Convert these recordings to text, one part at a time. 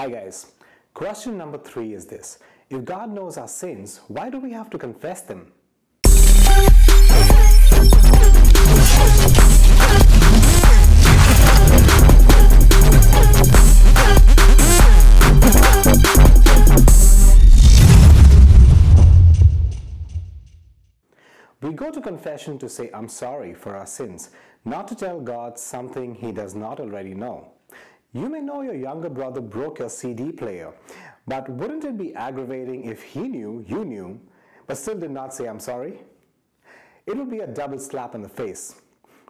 Hi guys. Question number three is this. If God knows our sins, why do we have to confess them? We go to confession to say, I'm sorry for our sins, not to tell God something He does not already know. You may know your younger brother broke your CD player, but wouldn't it be aggravating if he knew you knew, but still did not say, I'm sorry? It would be a double slap in the face.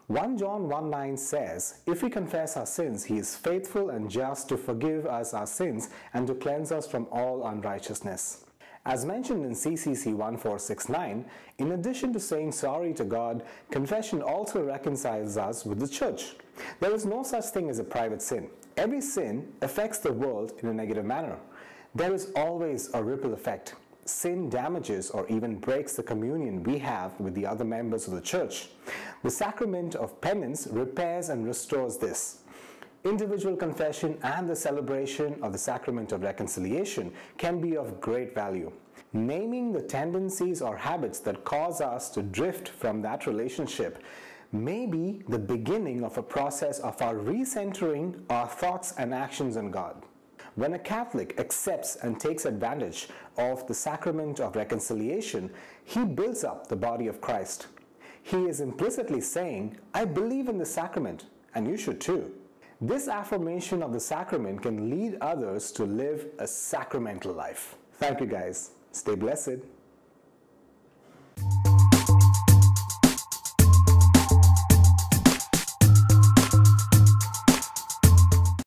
1 John 1 9 says, If we confess our sins, he is faithful and just to forgive us our sins and to cleanse us from all unrighteousness. As mentioned in CCC 1469, in addition to saying sorry to God, confession also reconciles us with the church. There is no such thing as a private sin. Every sin affects the world in a negative manner. There is always a ripple effect. Sin damages or even breaks the communion we have with the other members of the church. The sacrament of penance repairs and restores this. Individual confession and the celebration of the sacrament of reconciliation can be of great value. Naming the tendencies or habits that cause us to drift from that relationship may be the beginning of a process of our recentering our thoughts and actions on God. When a Catholic accepts and takes advantage of the sacrament of reconciliation, he builds up the body of Christ. He is implicitly saying, I believe in the sacrament, and you should too. This affirmation of the sacrament can lead others to live a sacramental life. Thank you guys. Stay blessed.